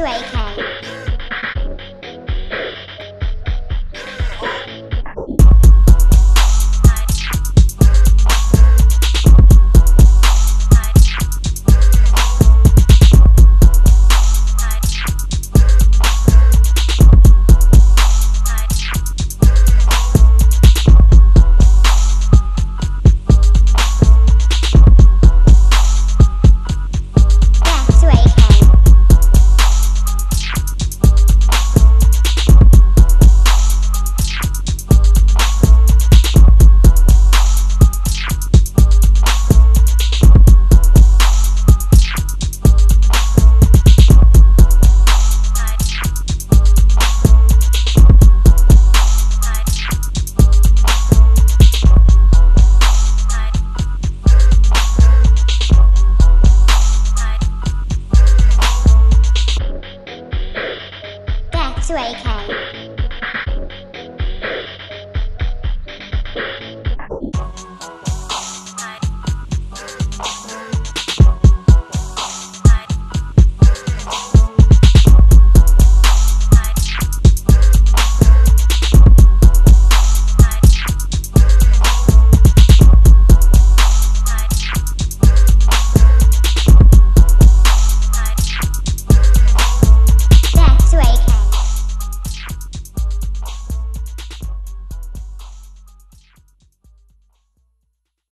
to AK. to AK.